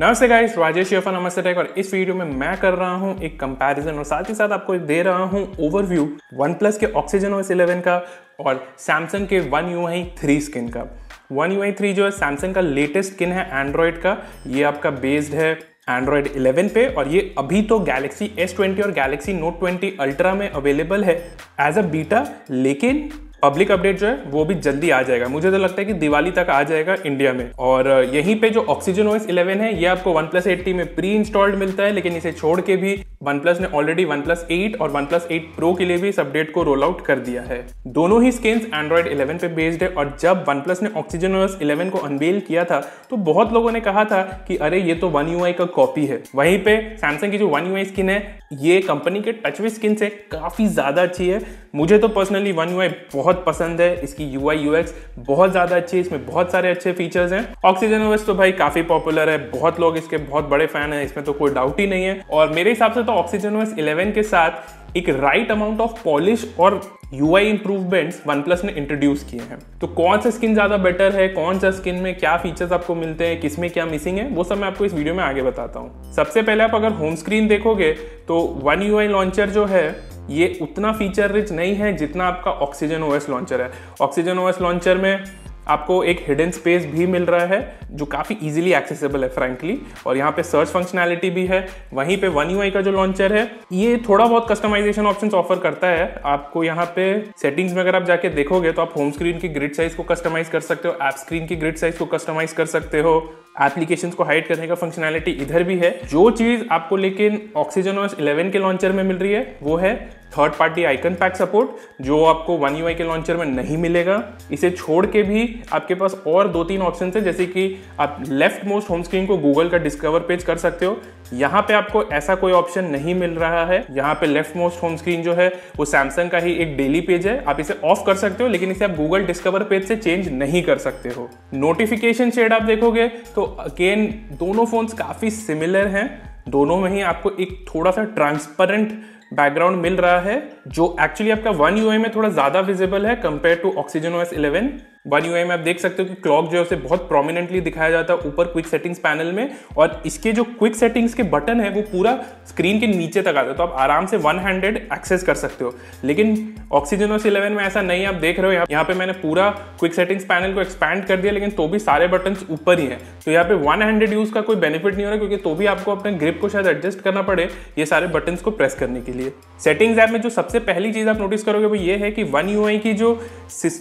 नमस्ते गाइस राजेश योफा नमस्ते टेक और इस वीडियो में मैं कर रहा हूँ एक कंपैरिजन और साथ ही साथ आपको दे रहा हूँ ओवरव्यू वन प्लस के ऑक्सीजन ओएस 11 का और सैमसंग के one U I three skin का। वन यू आई थ्री जो है सैमसंग का लेटेस्ट स्किन है एंड्रॉयड का। ये आपका बेस्ड है एंड्रॉयड 11 पे और ये अभी तो गैलेक्सी S20 और गैलेक्सी नोट 20 अल्ट्रा में अवेलेबल है एज अ बीटा लेकिन पब्लिक अपडेट जो है, वो भी जल्दी आ जाएगा। मुझे तो लगता है कि दिवाली तक आ जाएगा इंडिया में। और, यहीं पे जो ऑक्सीजन ओएस 11 है, ये आपको वन प्लस एट्टी में प्री इंस्टॉल्ड मिलता है, लेकिन इसे छोड़ के भी प्लस ने ऑलरेडी प्लस एट और वन प्लस एट प्रो के लिए भी इस अपडेट को रोल आउट कर दिया है। दोनों ही स्किन्स एंड्रॉइड 11 पे बेस्ड है और जब प्लस ने ऑक्सीजन ओएस 11 को अनवेल किया था तो बहुत लोगों ने कहा था कि अरे ये तो वन यू का कॉपी है। वहीं पे सैमसंग की जो वन यूआई स्किन है, ये कंपनी के टच विद स्किन से काफ़ी ज़्यादा अच्छी है। मुझे तो पर्सनली वन यूआई बहुत पसंद है, इसकी यू आई बहुत ज़्यादा अच्छी है, इसमें बहुत सारे अच्छे फीचर्स हैं। ऑक्सीजन ओएस तो भाई काफ़ी पॉपुलर है, बहुत लोग इसके बहुत बड़े फ़ैन हैं, इसमें तो कोई डाउट ही नहीं है। और मेरे हिसाब से तो ऑक्सीजन ओएस 11 के साथ एक राइट अमाउंट ऑफ़ पॉलिश और U I improvements OnePlus ने इंट्रोड्यूस किए हैं। तो कौन सा स्किन ज़्यादा बेटर है, कौन सा स्किन में क्या फीचर्स आपको मिलते हैं, किसमें क्या मिसिंग है, वो सब मैं आपको इस वीडियो में आगे बताता हूँ। सबसे पहले आप अगर होम स्क्रीन देखोगे तो वन यू लॉन्चर जो है, ये उतना फीचर रिच नहीं है जितना आपका ऑक्सीजन ओएस लॉन्चर है। ऑक्सीजन ओएस लॉन्चर में आपको एक हिडन स्पेस भी मिल रहा है, जो काफ़ी इजीली एक्सेसिबल है फ्रेंकली और यहाँ पे सर्च फंक्शनैलिटी भी है. वहीं पे वन यू का जो लॉन्चर है, ये थोड़ा बहुत कस्टमाइजेशन ऑप्शंस ऑफ़र करता है. आपको यहाँ पे सेटिंग्स में अगर आप जाके देखोगे तो आप होम स्क्रीन की ग्रिड साइज़ को कस्टमाइज कर सकते हो ऐप स्क्रीन की ग्रिड साइज़ को कस्टमाइज कर सकते हो. एप्लीकेशन को हाइड करने का फंक्शनैलिटी इधर भी है. जो चीज़ आपको लेकिन ऑक्सीजन ओएस 11 के लॉन्चर में मिल रही है, वो है third party icon pack support जो आपको वन यू के लॉन्चर में नहीं मिलेगा। इसे छोड़ के भी आपके पास और दो तीन ऑप्शन है, जैसे कि आप लेफ़्ट मोस्ट होम स्क्रीन को गूगल का डिस्कवर पेज कर सकते हो। यहाँ पे आपको ऐसा कोई ऑप्शन नहीं मिल रहा है। यहाँ पे लेफ़्ट मोस्ट होम स्क्रीन जो है, वो सैमसंग का ही एक डेली पेज है। आप इसे ऑफ़ कर सकते हो, लेकिन इसे आप गूगल डिस्कवर पेज से चेंज नहीं कर सकते हो। नोटिफिकेशन शेड आप देखोगे तो अगेन दोनों फोन्स काफ़ी सिमिलर हैं। दोनों में ही आपको एक थोड़ा सा ट्रांसपेरेंट बैकग्राउंड मिल रहा है, जो एक्चुअली आपका वन यू में थोड़ा ज़्यादा विजिबल है compare to Oxygen OS 11 one U में आप देख सकते हो कि क्लॉक जो है उसे बहुत प्रोमिनेंटली दिखाया जाता है ऊपर क्विक सेटिंग्स पैनल में, और इसके जो क्विक सेटिंग्स के बटन है, वो पूरा स्क्रीन के नीचे तक आता है। तो आप आराम से वन हैंडेड एक्सेस कर सकते हो। लेकिन ऑक्सीजन ओएस 11 में, ऐसा नहीं आप देख रहे हो, यहाँ पे मैंने पूरा क्विक सेटिंग्स पैनल को एक्सपैंड कर दिया, लेकिन तो भी सारे बटन ऊपर ही है। तो यहाँ पे वन हैंडेड यूज़ का कोई बेनिफिट नहीं हो रहा, क्योंकि तो भी आपको अपने ग्रिप को शायद एडजस्ट करना पड़े, ये सारे बटन को प्रेस करने के लिए। सेटिंग्स ऐप में जो सबसे पहली चीज़ आप नोटिस करोगे, वो ये है कि वन यूआई की जो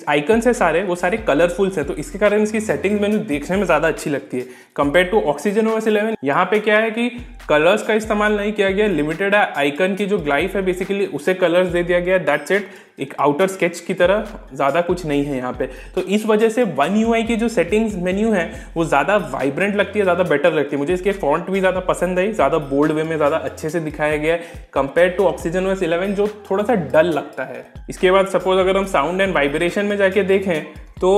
आइकन्स है सारे, वो सारे कलरफुल्स है। तो इसके कारण इसकी सेटिंग्स मेनू देखने में ज़्यादा अच्छी लगती है। कंपेयर टू ऑक्सीजन ओएस 11 यहाँ पे क्या है कि कलर्स का इस्तेमाल नहीं किया गया लिमिटेड आइकन की जो ग्लाइफ है बेसिकली उसे कलर्स दे दिया गया दैट्स इट एक आउटर स्केच की तरह ज़्यादा कुछ नहीं है यहाँ पे। तो इस वजह से वन यू की जो सेटिंग्स मेन्यू है, वो ज़्यादा वाइब्रेंट लगती है, ज़्यादा बेटर लगती है। मुझे इसके फॉन्ट भी ज़्यादा पसंद आई, ज़्यादा बोल्ड वे में ज़्यादा अच्छे से दिखाया गया है। Compare to Oxygen OS eleven जो थोड़ा सा डल लगता है। इसके बाद सपोज़ अगर हम साउंड एंड वाइब्रेशन में जाके देखें तो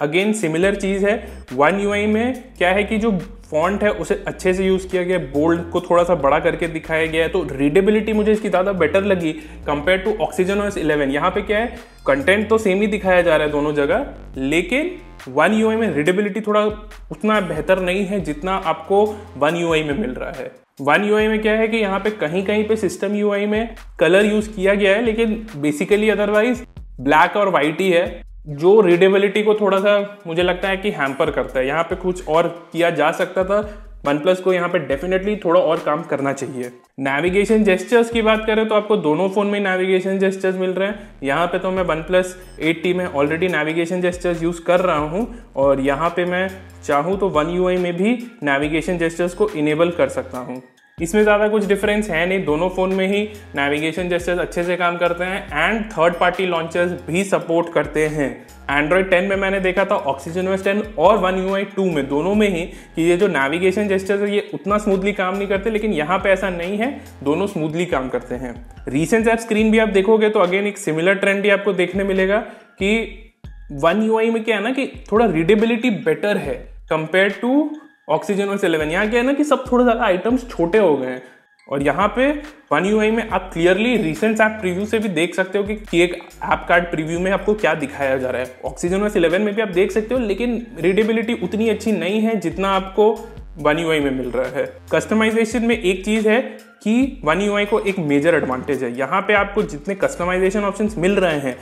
अगेन सिमिलर चीज़ है। वन यूआई में क्या है कि जो फॉन्ट है, उसे अच्छे से यूज़ किया गया बोल्ड को थोड़ा सा बड़ा करके दिखाया गया है। तो रीडेबिलिटी मुझे इसकी ज़्यादा बेटर लगी कंपेयर टू ऑक्सीजन ओएस 11 यहाँ पे क्या है कंटेंट तो सेम ही दिखाया जा रहा है दोनों जगह, लेकिन वन यूआई में रीडेबिलिटी थोड़ा उतना बेहतर नहीं है जितना आपको वन यूआई में मिल रहा है। वन यूआई में क्या है कि यहाँ पे कहीं कहीं पे सिस्टम यूआई में कलर यूज़ किया गया है, लेकिन बेसिकली अदरवाइज़ ब्लैक और वाइट ही है। जो रीडेबिलिटी को थोड़ा सा मुझे लगता है कि हैम्पर करता है। यहाँ पे कुछ और किया जा सकता था। वन प्लस को यहाँ पे डेफिनेटली थोड़ा और काम करना चाहिए। नेविगेशन जेस्टर्स की बात करें तो आपको दोनों फ़ोन में नेविगेशन जेस्टर्स मिल रहे हैं। यहाँ पे तो मैं वन प्लस एट टी में ऑलरेडी नेविगेशन जेस्टर्स यूज़ कर रहा हूँ। और यहाँ पे मैं चाहूँ तो वन यूआई में भी नेविगेशन जेस्टर्स को इनेबल कर सकता हूँ। इसमें ज़्यादा कुछ डिफरेंस है नहीं। दोनों फ़ोन में ही नेविगेशन जेस्टर्स अच्छे से काम करते हैं एंड थर्ड पार्टी लॉन्चर्स भी सपोर्ट करते हैं। एंड्रॉयड 10 में मैंने देखा था ऑक्सीजन ओएस 10 और वन यू आई टू में, दोनों में ही कि ये जो नेविगेशन जेस्टर्स है, ये उतना स्मूथली काम नहीं करते, लेकिन यहाँ पे ऐसा नहीं है, दोनों स्मूथली काम करते हैं। रिसेंट ऐप स्क्रीन भी आप देखोगे तो अगेन एक सिमिलर ट्रेंड ही आपको देखने मिलेगा कि वन यूआई में क्या है ना कि थोड़ा रीडेबिलिटी बेटर है कंपेयर टू ऑक्सीजन और इलेवन यहाँ क्या है ना कि सब थोड़े ज़्यादा आइटम्स छोटे हो गए हैं। और यहाँ पे वन यू में आप क्लियरली रिसेंट ऐप प्रीव्यू से भी देख सकते हो कि एक ऐप कार्ड प्रीव्यू में आपको क्या दिखाया जा रहा है। ऑक्सीजन और इलेवन में भी आप देख सकते हो, लेकिन रीडेबिलिटी उतनी अच्छी नहीं है जितना आपको वन यू में मिल रहा है। कस्टमाइजेशन में एक चीज़ है कि वन यू को एक मेजर एडवांटेज है। यहाँ पे आपको जितने कस्टमाइजेशन ऑप्शंस मिल रहे हैं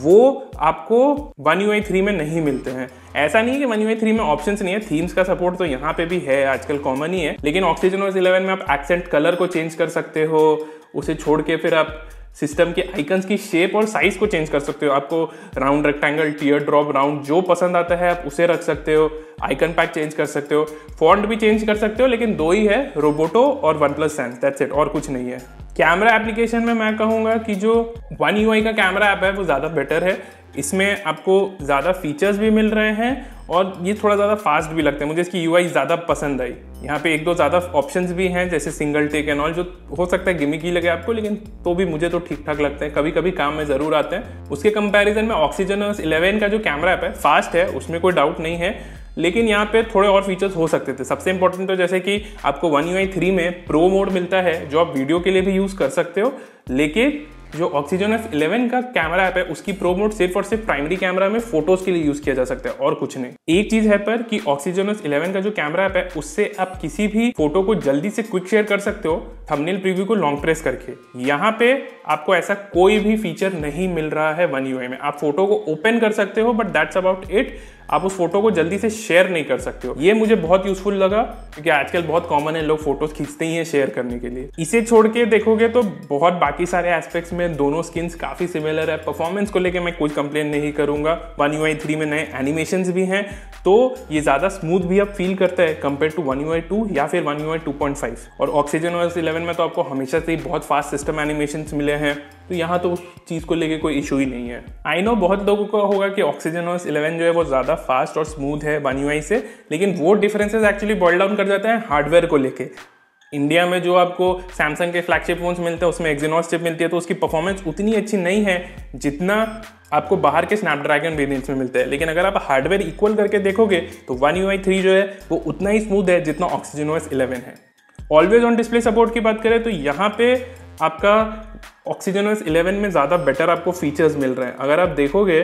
वो आपको वन यू थ्री में नहीं मिलते हैं। ऐसा नहीं है कि वन यू थ्री में ऑप्शन नहीं है थीम्स का सपोर्ट तो यहाँ पे भी है, आजकल कॉमन ही है, लेकिन ऑक्सीजन ओएस इलेवन में आप एक्सेंट कलर को चेंज कर सकते हो, उसे छोड़ के फिर आप सिस्टम के आइकन्स की शेप और साइज़ को चेंज कर सकते हो। आपको round rectangle tier drop round जो पसंद आता है, आप उसे रख सकते हो। आइकन पैक चेंज कर सकते हो। फॉन्ट भी चेंज कर सकते हो, लेकिन दो ही है रोबोटो और OnePlus sense that's it और कुछ नहीं है। कैमरा एप्लीकेशन में मैं कहूँगा कि जो वन यूआई का कैमरा ऐप है, वो ज़्यादा बेटर है। इसमें आपको ज़्यादा फीचर्स भी मिल रहे हैं और ये थोड़ा ज़्यादा फास्ट भी लगता है। मुझे इसकी यूआई ज़्यादा पसंद आई। यहाँ पे एक दो ज़्यादा ऑप्शन भी हैं, जैसे सिंगल टेक एंड ऑल जो हो सकता है गिमिक ही लगे आपको, लेकिन तो भी मुझे तो ठीक ठाक लगता है। कभी कभी काम में ज़रूर आते हैं। उसके कंपैरिजन में ऑक्सीजन इलेवन का जो कैमरा ऐप है फास्ट है, उसमें कोई डाउट नहीं है। लेकिन यहाँ पे थोड़े और फीचर्स हो सकते थे। सबसे इंपॉर्टेंट तो जैसे कि आपको वन यू थ्री में प्रो मोड मिलता है, जो आप वीडियो के लिए भी यूज़ कर सकते हो। लेकिन जो ऑक्सीजन एफ़ इलेवन का कैमरा ऐप है, उसकी प्रो मोड सिर्फ़ और सिर्फ़ प्राइमरी कैमरा में फ़ोटोज़ के लिए यूज़ किया जा सकता है, और कुछ नहीं। एक चीज़ है पर कि ऑक्सीजन एफ़ इलेवन का जो कैमरा ऐप है, उससे आप किसी भी फ़ोटो को जल्दी से क्विक शेयर कर सकते हो थंबनेल प्रीव्यू को लॉन्ग प्रेस करके। यहाँ पे आपको ऐसा कोई भी फीचर नहीं मिल रहा है वन यूए में। आप फ़ोटो को ओपन कर सकते हो बट दैट्स अबाउट इट आप उस फ़ोटो को जल्दी से शेयर नहीं कर सकते हो। ये मुझे बहुत यूजफुल लगा, क्योंकि आजकल बहुत कॉमन है, लोग फ़ोटोज़ खींचते ही हैं शेयर करने के लिए। इसे छोड़ के देखोगे तो बहुत बाकी सारे एस्पेक्ट्स में दोनों स्किन्स काफ़ी सिमिलर है। परफॉर्मेंस को लेकर मैं कोई कंप्लेन नहीं करूँगा। वन यू थ्री में नए एनिमेशन भी हैं तो ये ज़्यादा स्मूथ भी अब फील करता है compare to one U two या फिर one U two point five और ऑक्सीजन ओएस इलेवन में तो आपको हमेशा से ही बहुत फास्ट सिस्टम एनिमेशन मिले हैं। तो यहाँ तो उस चीज़ को लेके कोई इशू ही नहीं है। आई नो बहुत लोगों को होगा कि ऑक्सीजन ओएस इलेवन जो है वो ज़्यादा फास्ट और स्मूथ है वन यूआई से, लेकिन वो डिफरेंसेस एक्चुअली बॉइल डाउन कर जाते हैं हार्डवेयर को लेके। इंडिया में जो आपको सैमसंग के फ्लैगशिप फोन्स मिलते हैं, उसमें एक्जीनोस चिप मिलती है तो उसकी परफॉर्मेंस उतनी अच्छी नहीं है जितना आपको बाहर के स्नैपड्रैगन वेरियंट्स में मिलते हैं। लेकिन अगर आप हार्डवेयर इक्वल करके देखोगे तो वन यू आई थ्री जो है, वो उतना ही स्मूथ है जितना ऑक्सीजन ओएस इलेवन है। ऑलवेज ऑन डिस्प्ले सपोर्ट की बात करें तो यहाँ पे आपका ऑक्सीजन ओएस इलेवन में ज़्यादा बेटर आपको फीचर्स मिल रहे हैं। अगर आप देखोगे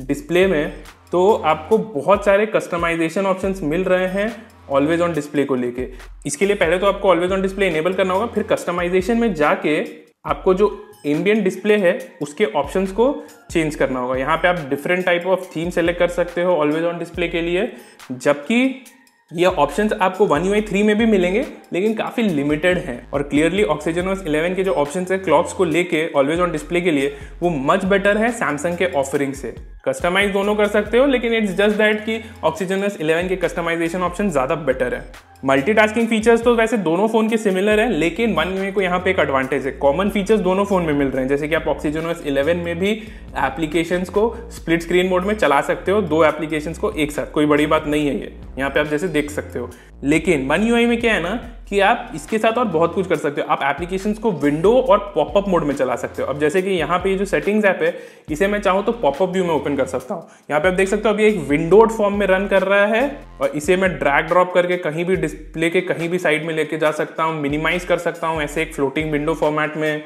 डिस्प्ले में तो आपको बहुत सारे कस्टमाइजेशन ऑप्शंस मिल रहे हैं ऑलवेज ऑन डिस्प्ले को लेके। इसके लिए पहले तो आपको ऑलवेज ऑन डिस्प्ले इनेबल करना होगा, फिर कस्टमाइजेशन में जाके आपको जो एम्बियंट डिस्प्ले है, उसके ऑप्शंस को चेंज करना होगा। यहाँ पे आप different type of theme select कर सकते हो ऑलवेज ऑन डिस्प्ले के लिए, जबकि ये ऑप्शंस आपको वन यू थ्री में भी मिलेंगे, लेकिन काफ़ी लिमिटेड हैं। और क्लियरली ऑक्सीजन ओएस इलेवन के जो ऑप्शन है क्लॉक्स को लेके ऑलवेज ऑन डिस्प्ले के लिए, वो मच बेटर है सैमसंग के ऑफरिंग से। कस्टमाइज दोनों कर सकते हो, लेकिन इट्स जस्ट दैट कि ऑक्सीजन ओएस इलेवन के कस्टमाइजेशन ऑप्शन ज़्यादा बेटर है। मल्टीटास्किंग फीचर्स तो वैसे दोनों फ़ोन के सिमिलर हैं, लेकिन वन यू को यहाँ पे एक एडवांटेज है। कॉमन फीचर्स दोनों फ़ोन में मिल रहे हैं। जैसे कि आप ऑक्सीजन ओएस 11 में भी एप्लीकेशन को स्प्लिट स्क्रीन मोड में चला सकते हो, दो एप्लीकेशन को एक साथ। कोई बड़ी बात नहीं है ये। यहाँ पे आप जैसे देख सकते हो। लेकिन वन यूआई में क्या है ना कि आप इसके साथ और बहुत कुछ कर सकते हो। आप एप्लीकेशन को विंडो और पॉपअप मोड में चला सकते हो। अब जैसे कि यहाँ पे जो सेटिंग्स ऐप है, इसे मैं चाहूँ तो पॉपअप व्यू में ओपन कर सकता हूँ। यहाँ पे आप देख सकते हो, अभी एक विंडोड फॉर्म में रन कर रहा है और इसे मैं ड्रैग ड्रॉप करके कहीं भी डिस्प्ले के कहीं भी साइड में लेके जा सकता हूँ मिनिमाइज कर सकता हूँ ऐसे एक फ्लोटिंग विंडो फॉर्मेट में।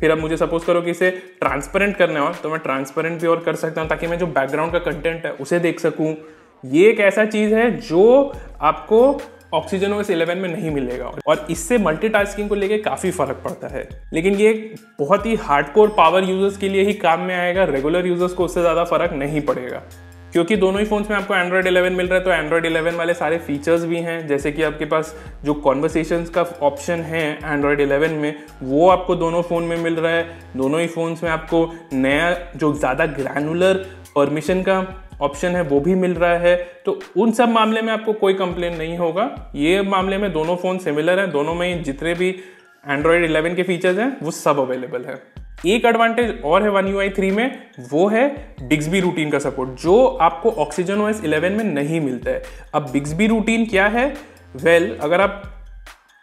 फिर अब मुझे सपोज़ करो कि इसे ट्रांसपेरेंट करना हो तो मैं ट्रांसपेरेंट भी और कर सकता हूँ ताकि मैं जो बैकग्राउंड का कंटेंट है, उसे देख सकूँ। ये एक ऐसा चीज़ है जो आपको ऑक्सीजन ओएस 11 में नहीं मिलेगा। और इससे मल्टीटास्किंग को लेके काफ़ी फ़र्क पड़ता है। लेकिन ये बहुत ही हार्डकोर पावर यूज़र्स के लिए ही काम में आएगा। रेगुलर यूज़र्स को उससे ज़्यादा फ़र्क नहीं पड़ेगा। क्योंकि दोनों ही फोन्स में आपको एंड्रॉयड 11 मिल रहा है तो एंड्रॉयड 11 वाले सारे फीचर्स भी हैं। जैसे कि आपके पास जो कॉन्वर्सेशन का ऑप्शन है एंड्रॉयड 11 में, वो आपको दोनों फ़ोन में मिल रहा है। दोनों ही फ़ोन्स में आपको नया, जो ज़्यादा ग्रैनुलर परमिशन का ऑप्शन है वो भी मिल रहा है। तो उन सब मामले में आपको कोई कंप्लेन नहीं होगा। ये मामले में दोनों फ़ोन सिमिलर हैं दोनों में जितने भी एंड्रॉयड 11 के फीचर्स हैं वो सब अवेलेबल है। एक एडवांटेज और है वन यू आई थ्री में वो है बिग्सबी रूटीन का सपोर्ट जो आपको ऑक्सीजन ओएस 11 में नहीं मिलता है। अब बिग्सबी रूटीन क्या है? वेल well, अगर आप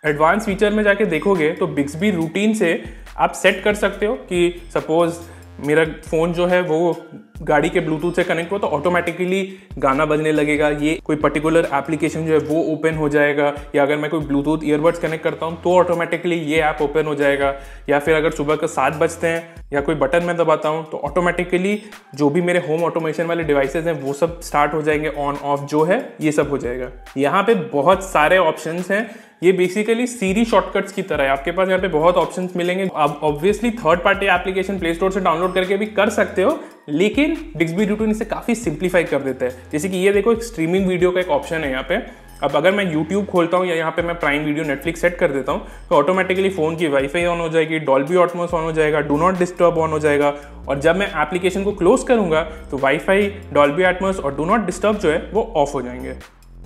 एडवांस फीचर में जाके देखोगे तो बिग्सबी रूटीन से आप सेट कर सकते हो कि सपोज़ मेरा फ़ोन जो है वो गाड़ी के ब्लूटूथ से कनेक्ट हो तो ऑटोमेटिकली गाना बजने लगेगा। ये कोई पर्टिकुलर एप्लीकेशन जो है वो ओपन हो जाएगा या अगर मैं कोई ब्लूटूथ ईयरबड्स कनेक्ट करता हूँ तो ऑटोमेटिकली ये ऐप ओपन हो जाएगा। या फिर अगर सुबह का सात बजते हैं या कोई बटन मैं दबाता हूँ तो ऑटोमेटिकली जो भी मेरे होम ऑटोमेशन वाले डिवाइसेज हैं वो सब स्टार्ट हो जाएँगे ऑन ऑफ़ जो है, ये सब हो जाएगा। यहाँ पे बहुत सारे ऑप्शंस हैं। ये बेसिकली सीरी शॉर्टकट्स की तरह है। आपके पास यहाँ पे बहुत ऑप्शंस मिलेंगे। आप obviously third party application play store से डाउनलोड करके भी कर सकते हो, लेकिन डिक्सबी रूटून इसे काफ़ी सिंप्लीफाई कर देता है। जैसे कि ये देखो, एक स्ट्रीमिंग वीडियो का एक ऑप्शन है यहाँ पे। अब अगर मैं YouTube खोलता हूँ या यहाँ पे मैं प्राइम वीडियो नेटफ्लिक्स सेट कर देता हूँ तो ऑटोमेटिकली फ़ोन की वाईफाई ऑन हो जाएगी डॉल्बी ऑटमोस ऑन हो जाएगा डू नॉट डिस्टर्ब ऑन हो जाएगा। और जब मैं एप्लीकेशन को क्लोज करूँगा तो वाईफाई डॉल्बी एटमोस और डू नॉट डिस्टर्ब जो है, वो ऑफ़ हो जाएँगे।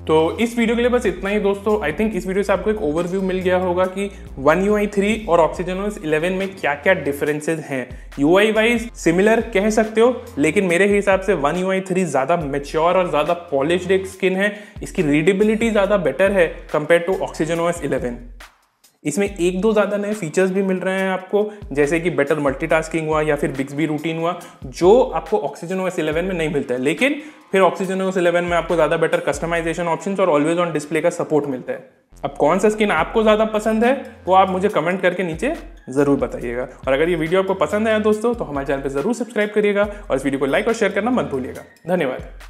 तो इस वीडियो के लिए बस इतना ही दोस्तों। आई थिंक इस वीडियो से आपको एक ओवरव्यू मिल गया होगा कि वन यू आई थ्री और ऑक्सीजन ओएस इलेवन में क्या क्या डिफरेंसेज हैं। यू आई वाइज सिमिलर कह सकते हो, लेकिन मेरे हिसाब से वन यू आई थ्री ज़्यादा मेच्योर और ज़्यादा पॉलिश्ड एक स्किन है। इसकी रीडेबिलिटी ज़्यादा बेटर है compare to Oxygen OS eleven इसमें एक दो ज़्यादा नए फीचर्स भी मिल रहे हैं आपको, जैसे कि बेटर मल्टीटास्किंग हुआ या फिर बिक्सबी रूटीन हुआ, जो आपको ऑक्सीजन ओएस इलेवन में नहीं मिलता है। लेकिन फिर ऑक्सीजन ओएस इलेवन में आपको ज़्यादा बेटर कस्टमाइजेशन ऑप्शन और ऑलवेज ऑन डिस्प्ले का सपोर्ट मिलता है। अब कौन सा स्किन आपको ज़्यादा पसंद है, वो आप मुझे कमेंट करके नीचे ज़रूर बताइएगा। और अगर ये वीडियो आपको पसंद आया दोस्तों तो हमारे चैनल पर ज़रूर सब्सक्राइब करिएगा और इस वीडियो को लाइक और शेयर करना मत भूलिएगा। धन्यवाद।